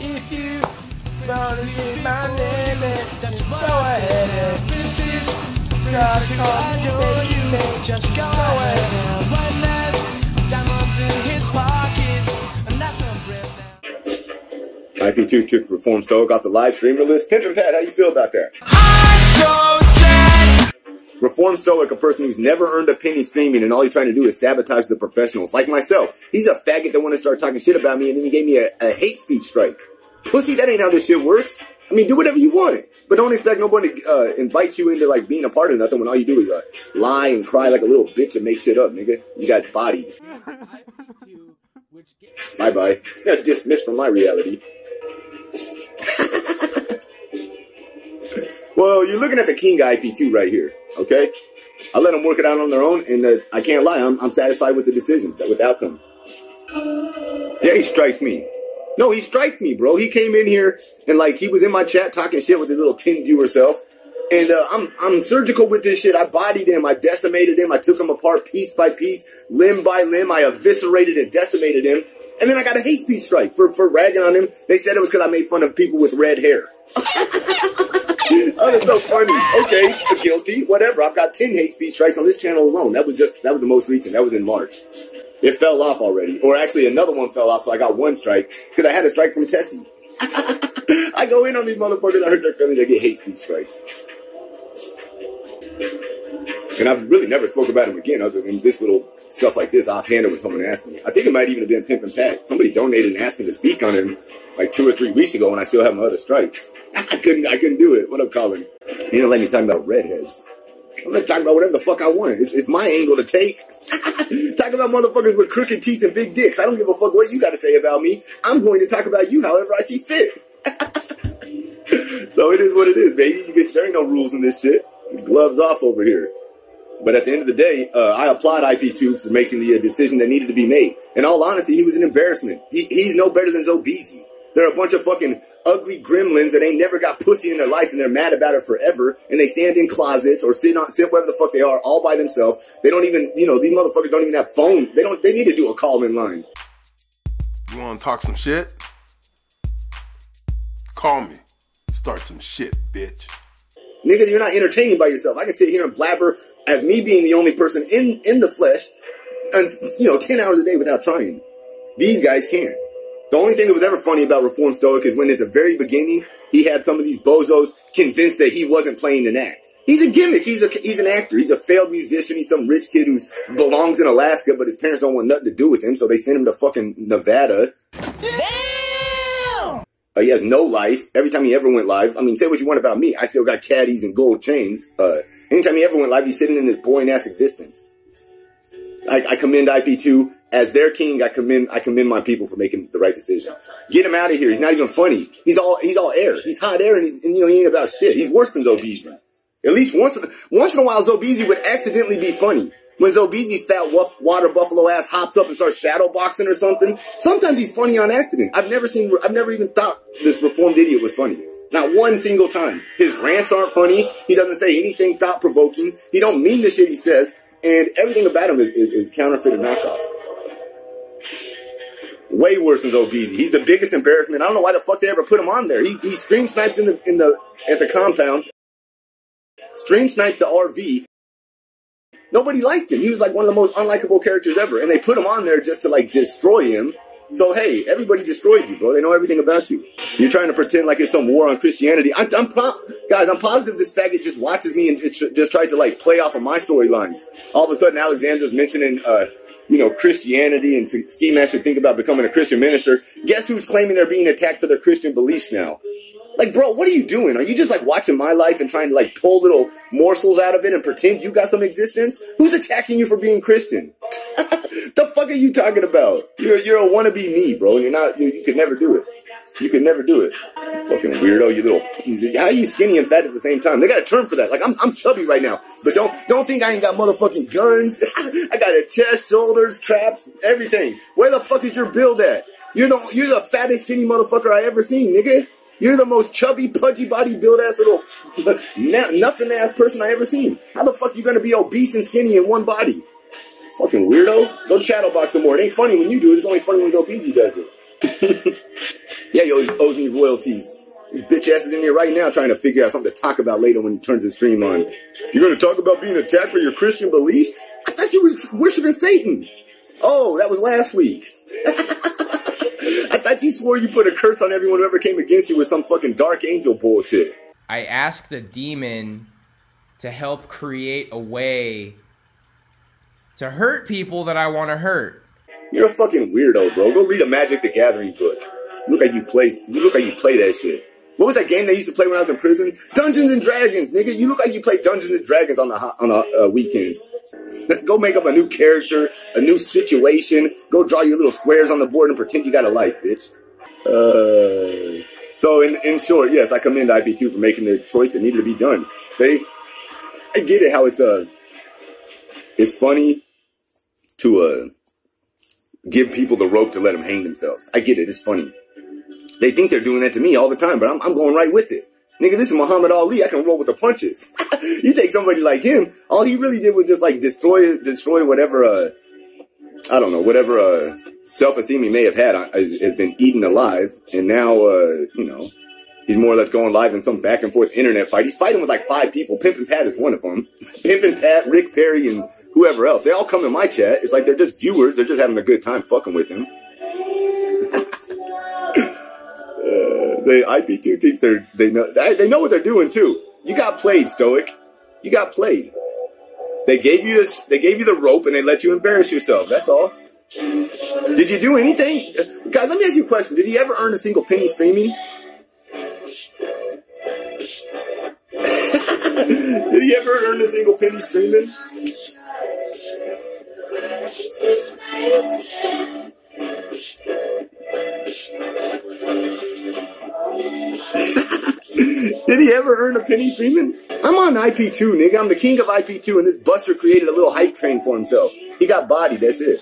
If you wanna get my name, go ahead and just call me baby. Just go ahead and one last diamonds in his pockets, and that's some bread. IP2 took Reform Stoic off the live streamer list. Kendra Pat, how you feel about that? Reform Stoic, a person who's never earned a penny streaming and all he's trying to do is sabotage the professionals, like myself. He's a faggot that want to start talking shit about me and then he gave me a, a hate speech strike. Pussy, that ain't how this shit works. I mean, do whatever you want, but don't expect nobody to uh, invite you into like being a part of nothing when all you do is uh, lie and cry like a little bitch and make shit up, nigga. You got bodied. Bye bye. Dismissed from my reality. well, you're looking at the King IP2 right here, okay? I let them work it out on their own, and uh, I can't lie, I'm, I'm satisfied with the decision, with the outcome. Yeah, he striked me. No, he striked me, bro. He came in here and like he was in my chat talking shit with his little tin viewer self. And uh, I'm I'm surgical with this shit. I bodied him. I decimated him. I took him apart piece by piece, limb by limb. I eviscerated and decimated him. And then I got a hate speech strike for, for ragging on him. They said it was because I made fun of people with red hair. oh, that's so funny. Okay, guilty, whatever. I've got 10 hate speech strikes on this channel alone. That was just, that was the most recent. That was in March. It fell off already. Or actually another one fell off, so I got one strike. Because I had a strike from Tessie. I go in on these motherfuckers, I hurt their feelings, they get hate speech strikes. And I've really never spoke about him again other than this little stuff like this offhanded when someone asked me. I think it might even have been Pimpin Pat. Somebody donated and asked me to speak on him like two or three weeks ago when I still have my other strike. I couldn't I couldn't do it. What up, Colin? You don't let me talk about redheads. I'm gonna talk about whatever the fuck I want. It's, it's my angle to take. talk about motherfuckers with crooked teeth and big dicks. I don't give a fuck what you got to say about me. I'm going to talk about you however I see fit. so it is what it is, baby. Get, there ain't no rules in this shit. Gloves off over here. But at the end of the day, uh, I applaud IP2 for making the uh, decision that needed to be made. In all honesty, he was an embarrassment. He, he's no better than Zobeezy. They're a bunch of fucking ugly gremlins that ain't never got pussy in their life and they're mad about it forever. And they stand in closets or sit on sit wherever the fuck they are all by themselves. They don't even, you know, these motherfuckers don't even have phone. They don't. They need to do a call in line. You want to talk some shit? Call me. Start some shit, bitch. Nigga, you're not entertaining by yourself. I can sit here and blabber as me being the only person in in the flesh, and you know, ten hours a day without trying. These guys can't. The only thing that was ever funny about Reform Stoic is when at the very beginning he had some of these bozos convinced that he wasn't playing an act. He's a gimmick. He's a he's an actor. He's a failed musician. He's some rich kid who belongs in Alaska, but his parents don't want nothing to do with him, so they send him to fucking Nevada. Uh, he has no life. Every time he ever went live, I mean, say what you want about me, I still got caddies and gold chains. Uh, anytime he ever went live, he's sitting in his boring ass existence. I, I commend IP2 as their king. I commend I commend my people for making the right decision. Get him out of here. He's not even funny. He's all he's all air. He's hot air, and, and you know he ain't about shit. He's worse than Zobeezy. At least once once in a while, Zobeezy would accidentally be funny. When Zobeezy's fat wa- water buffalo ass hops up and starts shadow boxing or something, sometimes he's funny on accident. I've never seen, I've never even thought this reformed idiot was funny. Not one single time. His rants aren't funny. He doesn't say anything thought provoking. He don't mean the shit he says, and everything about him is, is, is counterfeit and knockoff. Way worse than Zobeezy. He's the biggest embarrassment. I don't know why the fuck they ever put him on there. He, he stream sniped in the in the at the compound. Stream sniped the RV. Nobody liked him. He was like one of the most unlikable characters ever, and they put him on there just to like destroy him. So hey, everybody destroyed you, bro. They know everything about you. You're trying to pretend like it's some war on Christianity. I, I'm po- guys. I'm positive this faggot just watches me and just, just tried to like play off of my storylines. All of a sudden, Alexander's mentioning, uh, you know, Christianity and Ski Master think about becoming a Christian minister. Guess who's claiming they're being attacked for their Christian beliefs now? Like, bro, what are you doing? Are you just like watching my life and trying to like pull little morsels out of it and pretend you got some existence? Who's attacking you for being Christian? the fuck are you talking about? You're you're a wannabe me, bro. and You're not. You, you could never do it. You could never do it. Fucking weirdo, you little. How are you skinny and fat at the same time? They got a term for that. Like I'm I'm chubby right now, but don't don't think I ain't got motherfucking guns. I got a chest, shoulders, traps, everything. Where the fuck is your build at? You're the you're the fattest skinny motherfucker I ever seen, nigga. You're the most chubby, pudgy body build ass little nothing ass person I ever seen. How the fuck you gonna be obese and skinny in one body? Fucking weirdo. Go shadowbox some more. It ain't funny when you do it. It's only funny when Joe Zobeezy does it. yeah, he owes, owes me royalties. Bitch ass is in here right now trying to figure out something to talk about later when he turns his stream on. You're gonna talk about being attacked for your Christian beliefs? I thought you were worshiping Satan. Oh, that was last week. I thought you swore you put a curse on everyone who ever came against you with some fucking dark angel bullshit. I asked a demon to help create a way to hurt people that I want to hurt. You're a fucking weirdo, bro. Go read a Magic the Gathering book. Look like you play. You look like you play that shit. What was that game they used to play when I was in prison? Dungeons and Dragons, nigga. You look like you play Dungeons and Dragons on the on the uh, weekends. Go make up a new character, a new situation. Go draw your little squares on the board and pretend you got a life, bitch. Uh, so in in short, yes, I commend IP2 for making the choice that needed to be done. They, I get it how it's uh, it's funny to uh give people the rope to let them hang themselves. I get it. It's funny. They think they're doing that to me all the time, but I'm, I'm going right with it. Nigga, this is Muhammad Ali. I can roll with the punches. you take somebody like him, all he really did was just like destroy, destroy whatever, uh, I don't know, whatever, uh, self-esteem he may have had uh, has been eaten alive. And now, uh, you know, he's more or less going live in some back and forth internet fight. He's fighting with like five people. Pimpin Pat is one of them. Pimpin Pat, Rick Perry, and whoever else. They all come in my chat. It's like they're just viewers. They're just having a good time fucking with him. The IP2 thinks they're they know they know what they're doing too. You got played, Stoic. You got played. They gave you this, they gave you the rope and they let you embarrass yourself. That's all. Did you do anything? guys? let me ask you a question. Did he ever earn a single penny streaming? Did he ever earn a single penny streaming? Did he ever earn a penny streaming? I'm on IP2, nigga. I'm the king of IP2, and this Buster created a little hype train for himself. He got bodied, that's it.